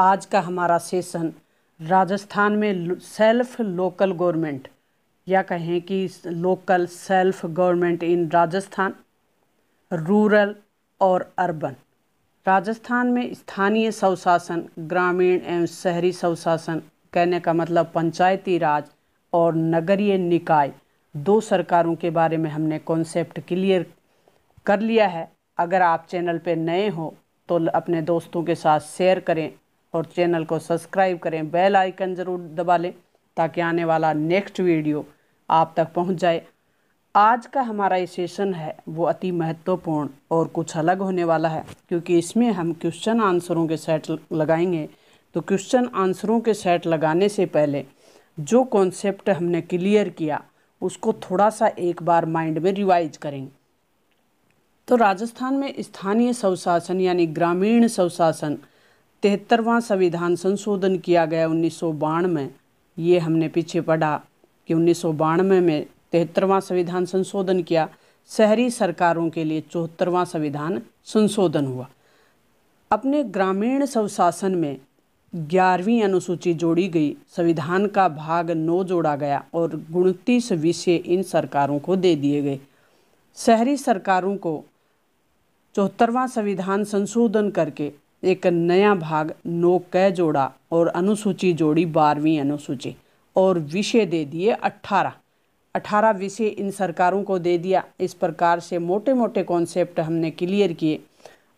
आज का हमारा सेशन राजस्थान में सेल्फ लोकल गवर्नमेंट या कहें कि local self government in Rajasthan rural और अर्बन राजस्थान में स्थानीय स्वशासन ग्रामीण एवं शहरी स्वशासन कहने का मतलब पंचायती राज और नगरीय निकाय, दो सरकारों के बारे में हमने कॉन्सेप्ट क्लियर कर लिया है। अगर आप चैनल पर नए हो तो अपने दोस्तों के साथ शेयर करें। और चैनल को सब्सक्राइब करें, बेल आइकन ज़रूर दबा लें ताकि आने वाला नेक्स्ट वीडियो आप तक पहुँच जाए। आज का हमारा ये सेशन है, वो अति महत्वपूर्ण और कुछ अलग होने वाला है, क्योंकि इसमें हम क्वेश्चन आंसरों के सेट लगाएँगे। तो क्वेश्चन आंसरों के सेट लगाने से पहले जो कॉन्सेप्ट हमने क्लियर किया, उसको थोड़ा सा एक बार माइंड में रिवाइज करेंगे तो राजस्थान में स्थानीय स्वशासन यानी ग्रामीण स्वशासन तिहत्तरवां संविधान संशोधन किया गया उन्नीस में। ये हमने पीछे पढ़ा कि उन्नीस बानवे में तिहत्तरवां संविधान संशोधन किया। शहरी सरकारों के लिए चौहत्तरवां संविधान संशोधन हुआ। अपने ग्रामीण स्वशासन में ग्यारहवीं अनुसूची जोड़ी गई। संविधान का भाग नौ जोड़ा गया और उनतीस विषय इन सरकारों को दे दिए गए। शहरी सरकारों को चौहत्तरवां संविधान संशोधन करके एक नया भाग नौ कै जोड़ा और अनुसूची जोड़ी बारहवीं अनुसूची और विषय दे दिए अट्ठारह अठारह विषय इन सरकारों को दे दिया। इस प्रकार से मोटे मोटे कॉन्सेप्ट हमने क्लियर किए।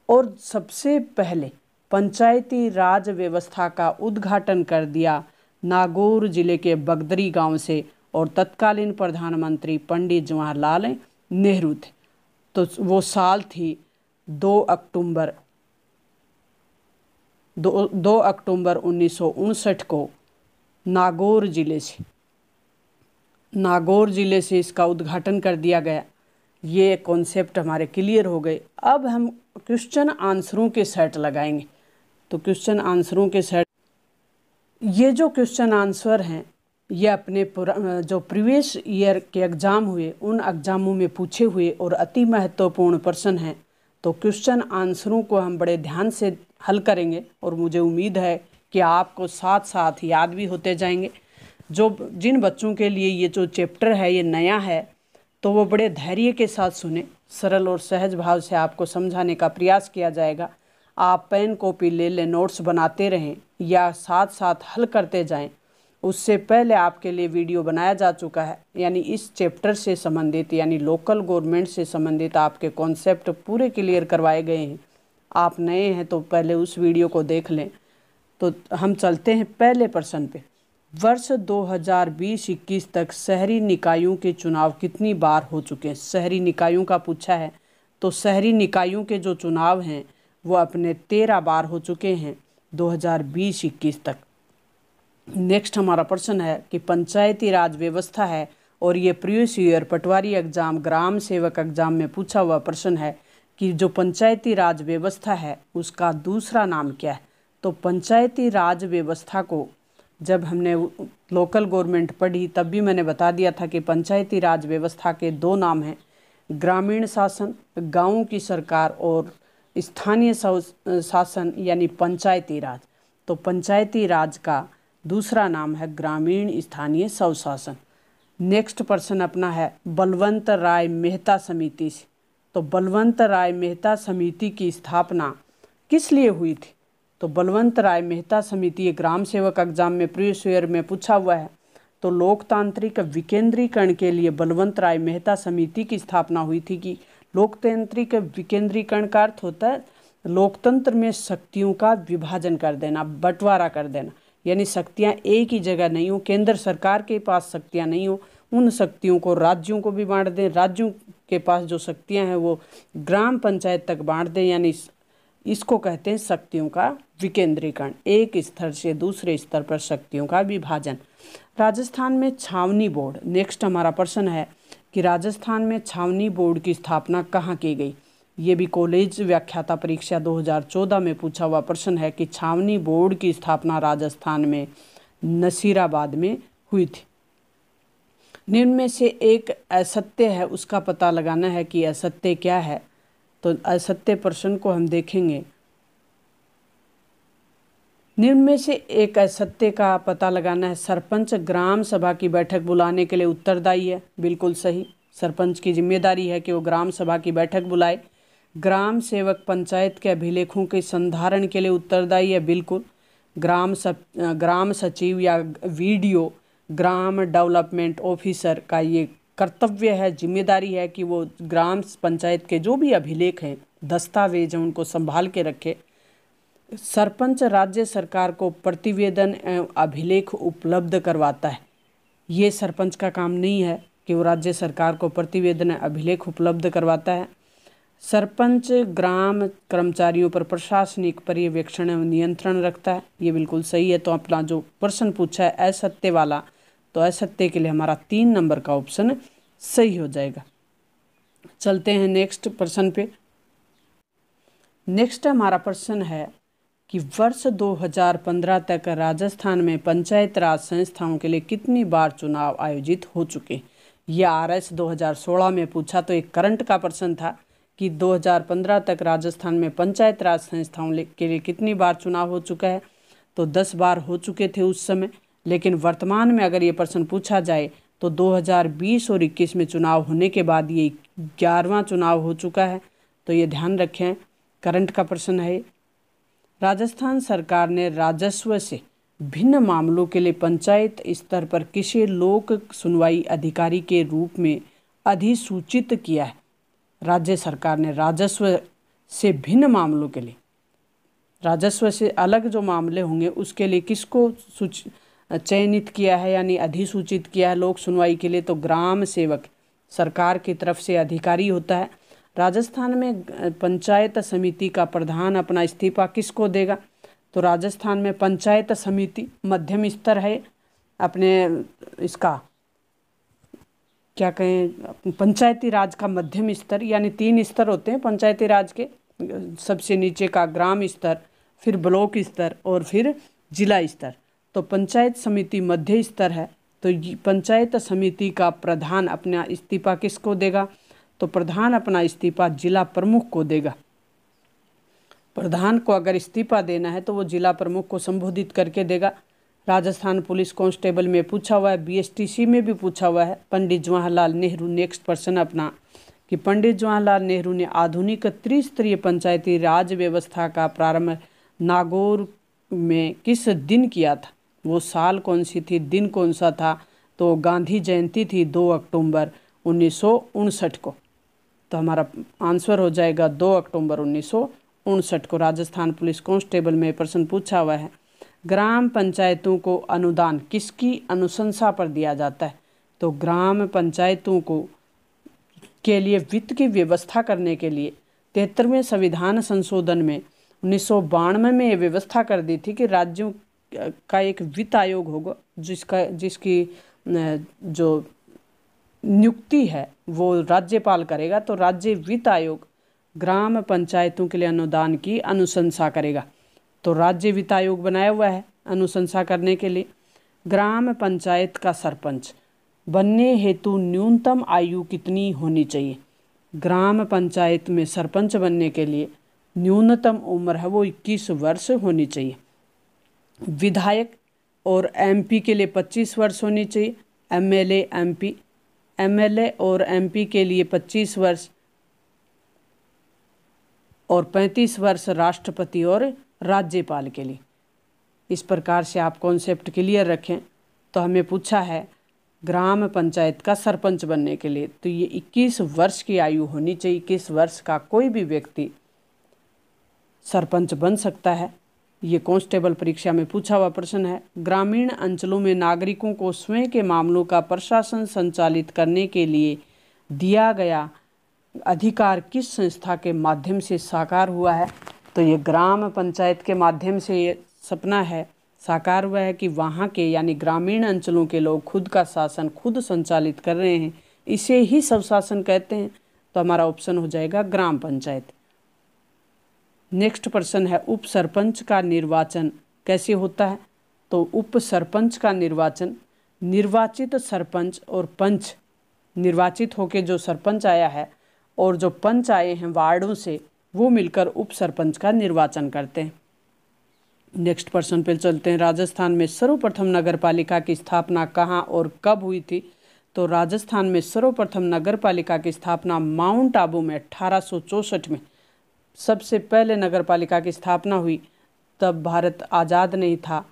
और सबसे पहले पंचायती राज व्यवस्था का उद्घाटन कर दिया नागौर ज़िले के बगदरी गाँव से और तत्कालीन प्रधानमंत्री पंडित जवाहरलाल नेहरू थे। तो वो साल थी दो अक्टूबर दो दो अक्टूबर उन्नीस सौ उनसठ को नागौर ज़िले से, नागौर ज़िले से इसका उद्घाटन कर दिया गया। ये कॉन्सेप्ट हमारे क्लियर हो गए। अब हम क्वेश्चन आंसरों के सेट लगाएँगे। तो क्वेश्चन आंसरों के सेट ये जो क्वेश्चन आंसर हैं, ये अपने जो प्रीवियस ईयर के एग्ज़ाम हुए, उन एग्ज़ामों में पूछे हुए और अति महत्वपूर्ण प्रश्न हैं। तो क्वेश्चन आंसरों को हम बड़े ध्यान से हल करेंगे और मुझे उम्मीद है कि आपको साथ साथ याद भी होते जाएँगे। जो जिन बच्चों के लिए ये जो चैप्टर है, ये नया है तो वो बड़े धैर्य के साथ सुने। सरल और सहज भाव से आपको समझाने का प्रयास किया जाएगा। आप पेन कॉपी ले लें, नोट्स बनाते रहें या साथ साथ हल करते जाएँ। उससे पहले आपके लिए वीडियो बनाया जा चुका है। यानी इस चैप्टर से संबंधित, यानी लोकल गवर्नमेंट से संबंधित आपके कॉन्सेप्ट पूरे क्लियर करवाए गए हैं। आप नए हैं तो पहले उस वीडियो को देख लें। तो हम चलते हैं पहले प्रश्न पे। वर्ष 2020-21 तक शहरी निकायों के चुनाव कितनी बार हो चुके हैं? शहरी निकायों का पूछा है। तो शहरी निकायों के जो चुनाव हैं, वो अपने तेरह बार हो चुके हैं 2020-21 तक। नेक्स्ट हमारा प्रश्न है कि पंचायती राज व्यवस्था है और ये previous year patwari exam, Gram Sevak exam में पूछा हुआ प्रश्न है। कि जो पंचायती राज व्यवस्था है, उसका दूसरा नाम क्या है? तो पंचायती राज व्यवस्था को जब हमने लोकल गवर्नमेंट पढ़ी, तब भी मैंने बता दिया था कि पंचायती राज व्यवस्था के दो नाम हैं, ग्रामीण शासन, गाँव की सरकार और स्थानीय शासन यानी पंचायती राज। तो पंचायती राज का दूसरा नाम है ग्रामीण स्थानीय स्वशासन नेक्स्ट पर्सन अपना है बलवंत राय मेहता समिति से। तो बलवंत राय मेहता समिति की स्थापना किस लिए हुई थी? तो बलवंत राय मेहता समिति ग्राम सेवक एग्ज़ाम में प्रीवियस ईयर में पूछा हुआ है। तो लोकतांत्रिक विकेंद्रीकरण के लिए बलवंत राय मेहता समिति की स्थापना हुई थी कि लोकतांत्रिक विकेंद्रीकरण का अर्थ होता है लोकतंत्र में शक्तियों का विभाजन कर देना, बंटवारा कर देना। यानी शक्तियाँ एक ही जगह नहीं हो, केंद्र सरकार के पास शक्तियाँ नहीं हो, उन शक्तियों को राज्यों को भी बांट दें, राज्यों के पास जो शक्तियाँ हैं वो ग्राम पंचायत तक बांट दें, यानी इसको कहते हैं शक्तियों का विकेंद्रीकरण। एक स्तर से दूसरे स्तर पर शक्तियों का विभाजन। राजस्थान में छावनी बोर्ड। नेक्स्ट हमारा प्रश्न है कि राजस्थान में छावनी बोर्ड की स्थापना कहाँ की गई? ये भी कॉलेज व्याख्याता परीक्षा 2014 में पूछा हुआ प्रश्न है कि छावनी बोर्ड की स्थापना राजस्थान में नसीराबाद में हुई थी। निम्न में से एक असत्य है, उसका पता लगाना है कि असत्य क्या है। तो असत्य प्रश्न को हम देखेंगे। निम्न में से एक असत्य का पता लगाना है, सरपंच ग्राम सभा की बैठक बुलाने के लिए उत्तरदायी है। बिल्कुल सही, सरपंच की ज़िम्मेदारी है कि वो ग्राम सभा की बैठक बुलाए। ग्राम सेवक पंचायत के अभिलेखों के संधारण के लिए उत्तरदायी है, बिल्कुल। ग्राम सब ग्राम सचिव या वीडियो ग्राम डेवलपमेंट ऑफिसर का ये कर्तव्य है, ज़िम्मेदारी है कि वो ग्राम पंचायत के जो भी अभिलेख हैं, दस्तावेज़ हैं, उनको संभाल के रखे। सरपंच राज्य सरकार को प्रतिवेदन एवं अभिलेख उपलब्ध करवाता है। ये सरपंच का काम नहीं है कि वो राज्य सरकार को प्रतिवेदन अभिलेख उपलब्ध करवाता है। सरपंच ग्राम कर्मचारियों पर प्रशासनिक पर्यवेक्षण एवं नियंत्रण रखता है। ये बिल्कुल सही है तो अपना जो प्रश्न पूछा है, असत्य वाला तो असत्य के लिए हमारा तीन नंबर का ऑप्शन सही हो जाएगा। चलते हैं नेक्स्ट प्रश्न पे। नेक्स्ट हमारा प्रश्न है कि वर्ष 2015 तक राजस्थान में पंचायत राज संस्थाओं के लिए कितनी बार चुनाव आयोजित हो चुके? यह आर एस दो हज़ार सोलह में पूछा तो एक करंट का प्रश्न था कि 2015 तक राजस्थान में पंचायत राज संस्थाओं के लिए कितनी बार चुनाव हो चुका है? तो 10 बार हो चुके थे उस समय। लेकिन वर्तमान में अगर ये प्रश्न पूछा जाए तो 2020 और 21 में चुनाव होने के बाद ये ग्यारहवा चुनाव हो चुका है। तो ये ध्यान रखें, करंट का प्रश्न है। राजस्थान सरकार ने राजस्व से भिन्न मामलों के लिए पंचायत स्तर पर किसी लोक सुनवाई अधिकारी के रूप में अधिसूचित किया है? राज्य सरकार ने राजस्व से भिन्न मामलों के लिए, राजस्व से अलग जो मामले होंगे उसके लिए किसको चयनित किया है यानी अधिसूचित किया है लोक सुनवाई के लिए तो ग्राम सेवक सरकार की तरफ़ से अधिकारी होता है। राजस्थान में पंचायत समिति का प्रधान अपना इस्तीफा किसको देगा? तो राजस्थान में पंचायत समिति मध्यम स्तर है, अपने, इसका, क्या कहें, पंचायती राज का मध्यम स्तर, यानी तीन स्तर होते हैं पंचायती राज के, सबसे नीचे का ग्राम स्तर, फिर ब्लॉक स्तर और फिर जिला स्तर। तो पंचायत समिति मध्य स्तर है तो पंचायत समिति का प्रधान अपना इस्तीफा किसको देगा? तो प्रधान अपना इस्तीफा जिला प्रमुख को देगा। प्रधान को अगर इस्तीफा देना है तो वो जिला प्रमुख को संबोधित करके देगा। राजस्थान पुलिस कांस्टेबल में पूछा हुआ है बीएसटीसी में भी पूछा हुआ है, पंडित जवाहरलाल नेहरू नेक्स्ट पर्सन अपना, कि पंडित जवाहरलाल नेहरू ने आधुनिक त्रिस्तरीय पंचायती राज व्यवस्था का प्रारंभ नागौर में किस दिन किया था? वो साल कौन सी थी, दिन कौन सा था तो गांधी जयंती थी दो अक्टूबर उन्नीस सौ उनसठ को। तो हमारा आंसर हो जाएगा दो अक्टूबर उन्नीस सौ उनसठ को। राजस्थान पुलिस कांस्टेबल में प्रश्न पूछा हुआ है, ग्राम पंचायतों को अनुदान किसकी अनुशंसा पर दिया जाता है? तो ग्राम पंचायतों को के लिए वित्त की व्यवस्था करने के लिए तिहत्तरवें संविधान संशोधन में उन्नीस सौ बानवे में ये व्यवस्था कर दी थी कि राज्यों का एक वित्त आयोग होगा, जिसका, जिसकी जो नियुक्ति है, वो राज्यपाल करेगा तो राज्य वित्त आयोग ग्राम पंचायतों के लिए अनुदान की अनुशंसा करेगा। तो राज्य वित्त आयोग बनाया हुआ है अनुशंसा करने के लिए। ग्राम पंचायत का सरपंच, बनने हेतु न्यूनतम आयु कितनी होनी चाहिए? ग्राम पंचायत में सरपंच बनने के लिए न्यूनतम उम्र है वो 21 वर्ष होनी चाहिए। विधायक और एमपी के लिए 25 वर्ष होनी चाहिए। एमएलए एमपी एमएलए और एमपी के लिए 25 वर्ष और 35 वर्ष राष्ट्रपति और राज्यपाल के लिए। इस प्रकार से आप कॉन्सेप्ट क्लियर रखें। तो हमें पूछा है, ग्राम पंचायत का सरपंच बनने के लिए तो ये 21 वर्ष की आयु होनी चाहिए। इक्कीस वर्ष का कोई भी व्यक्ति सरपंच बन सकता है। ये कांस्टेबल परीक्षा में पूछा हुआ प्रश्न है। ग्रामीण अंचलों में नागरिकों को स्वयं के मामलों का प्रशासन संचालित करने के लिए दिया गया अधिकार किस संस्था के माध्यम से साकार हुआ है? तो ये ग्राम पंचायत के माध्यम से ये सपना है, साकार हुआ है कि वहाँ के यानी ग्रामीण अंचलों के लोग खुद का शासन खुद संचालित कर रहे हैं। इसे ही सब शासन कहते हैं। तो हमारा ऑप्शन हो जाएगा ग्राम पंचायत। नेक्स्ट प्रश्न है उप सरपंच का निर्वाचन कैसे होता है? तो उप सरपंच का निर्वाचन, निर्वाचित सरपंच और पंच। निर्वाचित होकर जो सरपंच आया है और जो पंच आए हैं वार्डों से, वो मिलकर उप सरपंच का निर्वाचन करते हैं। नेक्स्ट प्रश्न पे चलते हैं, राजस्थान में सर्वप्रथम नगर पालिका की स्थापना कहाँ और कब हुई थी? तो राजस्थान में सर्वप्रथम नगर पालिका की स्थापना माउंट आबू में अठारह सौ चौंसठ में। सबसे पहले नगर पालिका की स्थापना हुई, तब भारत आज़ाद नहीं था।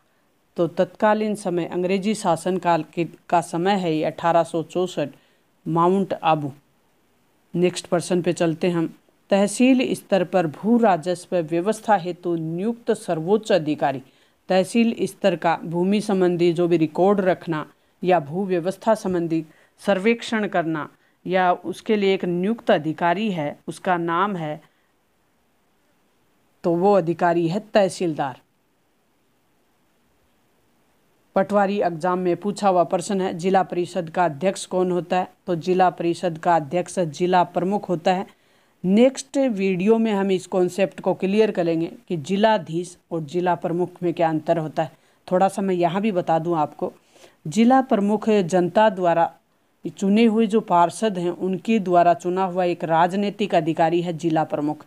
तो तत्कालीन समय अंग्रेज़ी शासन काल के, का समय है ये अठारह माउंट आबू। नेक्स्ट पर्सन पे चलते हम। तहसील स्तर पर भू राजस्व व्यवस्था हेतु नियुक्त सर्वोच्च अधिकारी। तहसील स्तर का भूमि संबंधी जो भी रिकॉर्ड रखना या भू व्यवस्था संबंधी सर्वेक्षण करना या उसके लिए एक नियुक्त अधिकारी है, उसका नाम है तो वो अधिकारी है तहसीलदार। पटवारी एग्ज़ाम में पूछा हुआ प्रश्न है, जिला परिषद का अध्यक्ष कौन होता है? तो जिला परिषद का अध्यक्ष, जिला प्रमुख होता है। नेक्स्ट वीडियो में हम इस कॉन्सेप्ट को क्लियर करेंगे कि जिलाधीश और जिला प्रमुख में क्या अंतर होता है। थोड़ा सा मैं यहाँ भी बता दूँ आपको। जिला प्रमुख जनता द्वारा चुने हुए जो पार्षद हैं, उनके द्वारा चुना हुआ एक राजनीतिक अधिकारी है जिला प्रमुख।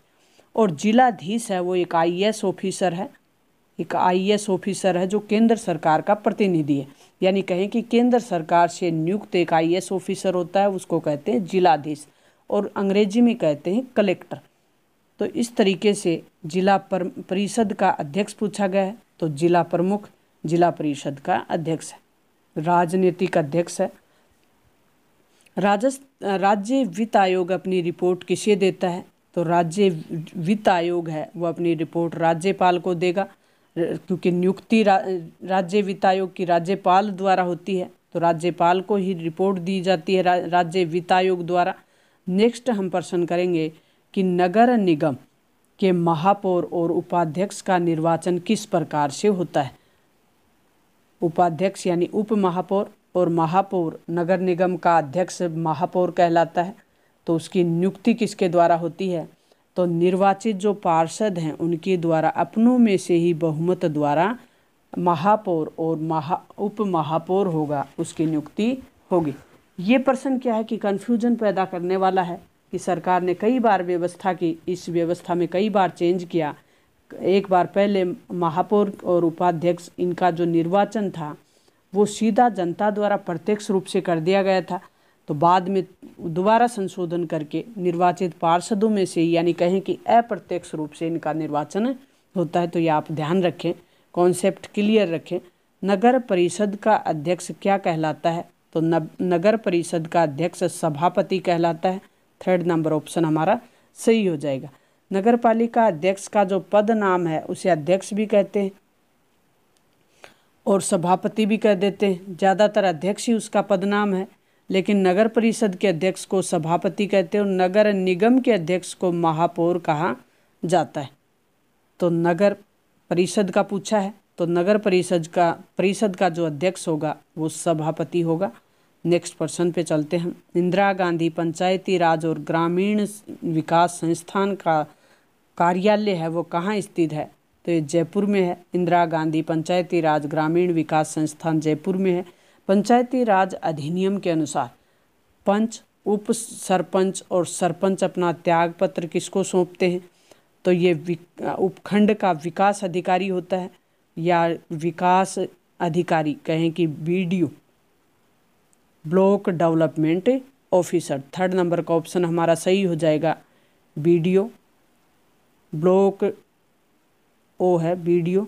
और जिलाधीश है वो एक आईएएस ऑफिसर है, एक आईएएस ऑफिसर है जो केंद्र सरकार का प्रतिनिधि है। यानी कहें कि केंद्र सरकार से नियुक्त एक आईएएस ऑफिसर होता है, उसको कहते हैं जिलाधीश और अंग्रेज़ी में कहते हैं कलेक्टर तो इस तरीके से जिला परिषद का अध्यक्ष पूछा गया है। तो जिला प्रमुख, जिला परिषद का अध्यक्ष है, राजनीतिक अध्यक्ष है। राजस्थ राज्य वित्त आयोग अपनी रिपोर्ट किसे देता है? तो राज्य वित्त आयोग है वो अपनी रिपोर्ट राज्यपाल को देगा। क्योंकि नियुक्ति रा, राज्य वित्त आयोग की राज्यपाल द्वारा होती है तो राज्यपाल को ही रिपोर्ट दी जाती है रा, राज्य वित्त आयोग द्वारा। नेक्स्ट हम प्रश्न करेंगे कि नगर निगम के महापौर और उपाध्यक्ष का निर्वाचन किस प्रकार से होता है? उपाध्यक्ष यानी उप महापौर और महापौर नगर निगम का अध्यक्ष महापौर कहलाता है। तो उसकी नियुक्ति किसके द्वारा होती है? तो निर्वाचित जो पार्षद हैं, उनके द्वारा, अपनों में से ही बहुमत द्वारा महापौर और महा उप महापौर होगा, उसकी नियुक्ति होगी। ये प्रश्न क्या है कि कन्फ्यूज़न पैदा करने वाला है कि सरकार ने कई बार व्यवस्था की, इस व्यवस्था में कई बार चेंज किया। एक बार पहले महापौर और उपाध्यक्ष, इनका जो निर्वाचन था, वो सीधा जनता द्वारा प्रत्यक्ष रूप से कर दिया गया था। तो बाद में दोबारा संशोधन करके निर्वाचित पार्षदों में से, यानी कहें कि अप्रत्यक्ष रूप से इनका निर्वाचन होता है तो ये आप ध्यान रखें कॉन्सेप्ट क्लियर रखें। नगर परिषद का अध्यक्ष क्या कहलाता है? तो नगर परिषद का अध्यक्ष सभापति कहलाता है। थर्ड नंबर ऑप्शन हमारा सही हो जाएगा। नगर पालिका अध्यक्ष का जो पद नाम है, उसे अध्यक्ष भी कहते हैं और सभापति भी कह देते हैं। ज़्यादातर अध्यक्ष ही उसका पद नाम है। लेकिन नगर परिषद के अध्यक्ष को सभापति कहते हैं और नगर निगम के अध्यक्ष को महापौर कहा जाता है। तो नगर परिषद का पूछा है तो नगर परिषद का परिषद का जो अध्यक्ष होगा, वो सभापति होगा। नेक्स्ट प्रश्न पे चलते हैं। इंदिरा गांधी पंचायती राज और ग्रामीण विकास संस्थान का कार्यालय है, वो कहाँ स्थित है? तो ये जयपुर में है। इंदिरा गांधी पंचायती राज ग्रामीण विकास संस्थान जयपुर में है। पंचायती राज अधिनियम के अनुसार पंच, उप सरपंच और सरपंच अपना त्याग पत्र किसको सौंपते हैं? तो ये उपखंड का विकास अधिकारी होता है या विकास अधिकारी कहें कि BDO block development officer, third number का ऑप्शन हमारा सही हो जाएगा बीडीओ ब्लॉक ओ है BDO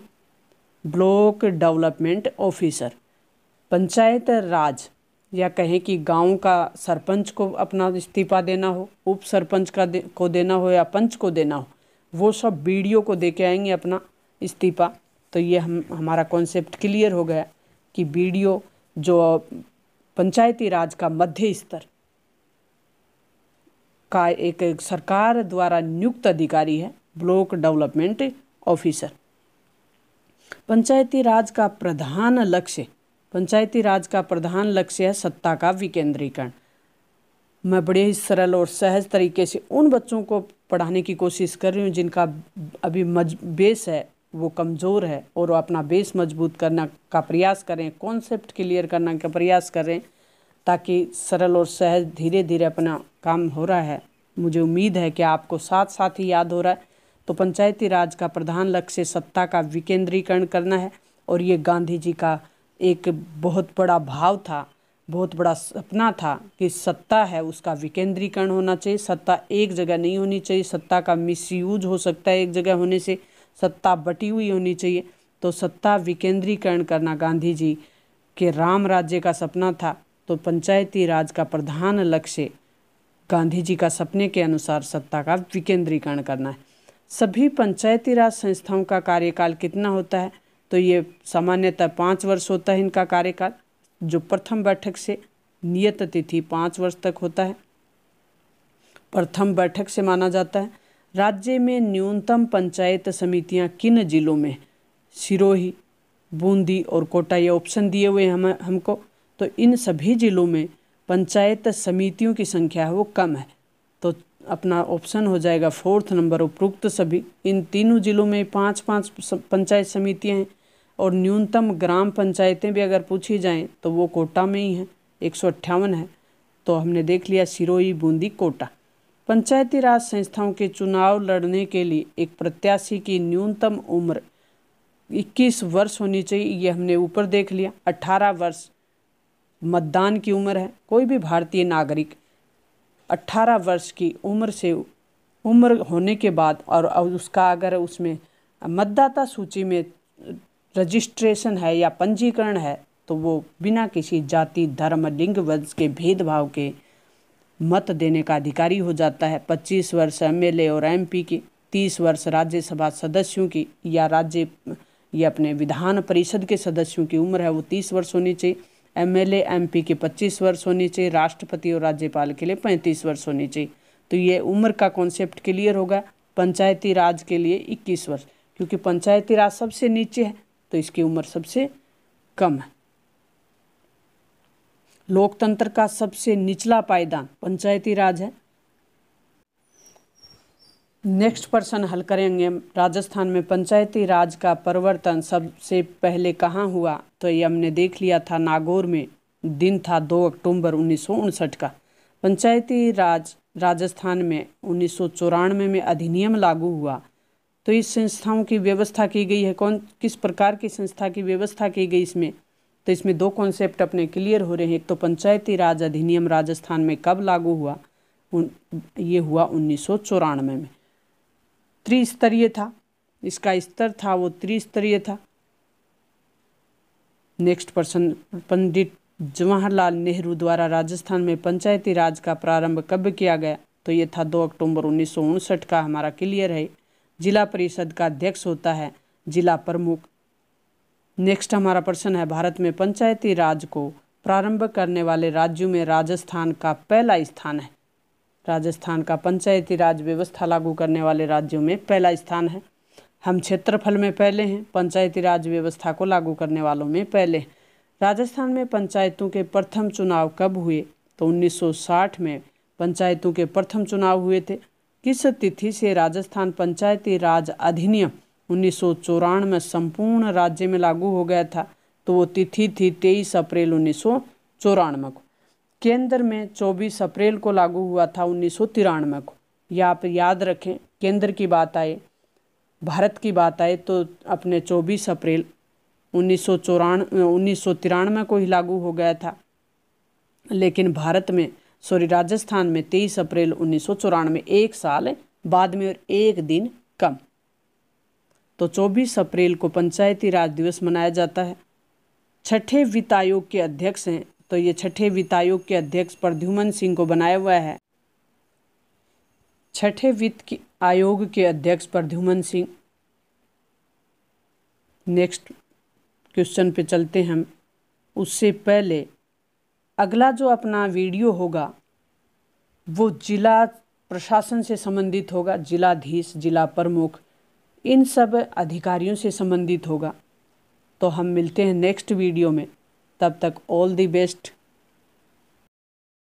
block development officer. Panchayat raj या कहें कि गाँव का सरपंच को अपना इस्तीफा देना हो उप सरपंच का दे, को देना हो या पंच को देना हो वो सब बीडीओ को दे के आएँगे अपना इस्तीफा। तो ये हम हमारा कॉन्सेप्ट क्लियर हो गया कि बीडीओ जो पंचायती राज का मध्य स्तर का एक, एक सरकार द्वारा नियुक्त अधिकारी है block development officer. Panchayati Raj का प्रधान लक्ष्य पंचायती राज का प्रधान लक्ष्य है सत्ता का विकेंद्रीकरण। मैं बड़े ही सरल और सहज तरीके से उन बच्चों को पढ़ाने की कोशिश कर रही हूँ जिनका अभी मज, बेस है, वो कमज़ोर है और वो अपना बेस मज़बूत करना का प्रयास करें कॉन्सेप्ट क्लियर करने का प्रयास करें ताकि सरल और सहज धीरे धीरे अपना काम हो रहा है। मुझे उम्मीद है कि आपको साथ साथ ही याद हो रहा है। तो पंचायती राज का प्रधान लक्ष्य सत्ता का विकेंद्रीकरण करना है और ये गांधी जी का एक बहुत बड़ा भाव था, बहुत बड़ा सपना था कि सत्ता है, उसका विकेंद्रीकरण होना चाहिए। सत्ता एक जगह नहीं होनी चाहिए। सत्ता का मिसयूज हो सकता है एक जगह होने से। सत्ता बटी हुई होनी चाहिए। तो सत्ता विकेंद्रीकरण करना गांधी जी के राम राज्य का सपना था। तो पंचायती राज का प्रधान लक्ष्य गांधी जी का सपने के अनुसार सत्ता का विकेंद्रीकरण करना है। सभी पंचायती राज संस्थाओं का कार्यकाल कितना होता है? तो ये सामान्यतः पाँच वर्ष होता है इनका कार्यकाल। जो प्रथम बैठक से नियत तिथि पाँच वर्ष तक होता है। प्रथम बैठक से माना जाता है। राज्य में न्यूनतम पंचायत समितियाँ किन जिलों में? सिरोही, बूंदी और कोटा ये ऑप्शन दिए हुए हम, हमको। तो इन सभी जिलों में पंचायत समितियों की संख्या है वो कम है। तो अपना ऑप्शन हो जाएगा फोर्थ नंबर उपरोक्त सभी। इन तीनों जिलों में पाँच पाँच पंचायत समितियाँ हैं। और न्यूनतम ग्राम पंचायतें भी अगर पूछी जाएँ तो वो कोटा में ही हैं। एक सौ अट्ठावन है। तो हमने देख लिया सिरोही बूंदी कोटा। पंचायती राज संस्थाओं के चुनाव लड़ने के लिए एक प्रत्याशी की न्यूनतम उम्र 21 वर्ष होनी चाहिए, ये हमने ऊपर देख लिया। 18 वर्ष मतदान की उम्र है। कोई भी भारतीय नागरिक 18 वर्ष की उम्र से उम्र होने के बाद और उसका अगर उसमें मतदाता सूची में रजिस्ट्रेशन है या पंजीकरण है तो वो बिना किसी जाति, धर्म, लिंग, वंश के भेदभाव के मत देने का अधिकारी हो जाता है। 25 वर्ष एमएलए और एमपी की 30 वर्ष राज्यसभा सदस्यों की या राज्य या अपने विधान परिषद के सदस्यों की उम्र है वो 30 वर्ष होनी चाहिए। एमएलए, एमपी के 25 वर्ष होनी चाहिए। राष्ट्रपति और राज्यपाल के लिए 35 वर्ष होनी चाहिए। तो ये उम्र का कॉन्सेप्ट क्लियर होगा। पंचायती राज के लिए 21 वर्ष, क्योंकि पंचायती राज सबसे नीचे है। तो इसकी उम्र सबसे कम है। लोकतंत्र का सबसे निचला पायदान पंचायती राज है। नेक्स्ट पर्सन हल करेंगे। राजस्थान में पंचायती राज का परिवर्तन सबसे पहले कहाँ हुआ? तो ये हमने देख लिया था नागौर में। दिन था दो अक्टूबर उन्नीस सौ उनसठ का। पंचायती राज राजस्थान में उन्नीस सौ चौरानवे में अधिनियम लागू हुआ। तो इस संस्थाओं की व्यवस्था की गई है। कौन, किस प्रकार की संस्था की व्यवस्था की गई इसमें? तो इसमें दो कॉन्सेप्ट अपने क्लियर हो रहे हैं। एक तो पंचायती राज अधिनियम राजस्थान में कब लागू हुआ? उन, ये हुआ उन्नीस सौ चौरानवे में। त्रिस्तरीय था। इसका स्तर था, वो त्रिस्तरीय था। नेक्स्ट पर्सन पंडित जवाहरलाल नेहरू द्वारा राजस्थान में पंचायती राज का प्रारंभ कब किया गया? तो ये था दो अक्टूबर उन्नीस सौ उनसठ का हमारा क्लियर है। जिला परिषद का अध्यक्ष होता है, जिला प्रमुख। नेक्स्ट हमारा प्रश्न है, भारत में पंचायती राज को प्रारंभ करने वाले राज्यों में राजस्थान का पहला स्थान है। राजस्थान का पंचायती राज व्यवस्था लागू करने वाले राज्यों में पहला स्थान है। हम क्षेत्रफल में पहले हैं, पंचायती राज व्यवस्था को लागू करने वालों में पहले राजस्थान में पंचायतों के प्रथम चुनाव कब हुए? तो 1960 में पंचायतों के प्रथम चुनाव हुए थे। किस तिथि से राजस्थान पंचायती राज अधिनियम उन्नीस में संपूर्ण राज्य में लागू हो गया था तो वो तिथि थी तेईस अप्रैल उन्नीस को। केंद्र में 24 अप्रैल को लागू हुआ था उन्नीस सौ तिरानवे को। या आप याद रखें, केंद्र की बात आए, भारत की बात आए तो अपने 24 अप्रैल उन्नीस सौ उन्नीस को ही लागू हो गया था। लेकिन भारत में सॉरी, राजस्थान में तेईस अप्रैल उन्नीस में एक साल बाद में और एक दिन कम। तो 24 अप्रैल को पंचायती राज दिवस मनाया जाता है। छठे वित्त आयोग के अध्यक्ष हैं तो ये छठे वित्त आयोग के अध्यक्ष प्रद्युमन सिंह को बनाया हुआ है। छठे वित्त आयोग के अध्यक्ष प्रद्युमन सिंह। नेक्स्ट क्वेश्चन पे चलते हैं हम। उससे पहले अगला जो अपना वीडियो होगा, वो जिला प्रशासन से संबंधित होगा, जिलाधीश, जिला प्रमुख, इन सब अधिकारियों से संबंधित होगा। तो हम मिलते हैं नेक्स्ट वीडियो में। तब तक ऑल दी बेस्ट